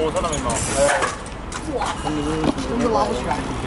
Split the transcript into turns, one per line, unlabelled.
我他了没嘛？
哎，哇，真是拉不起来。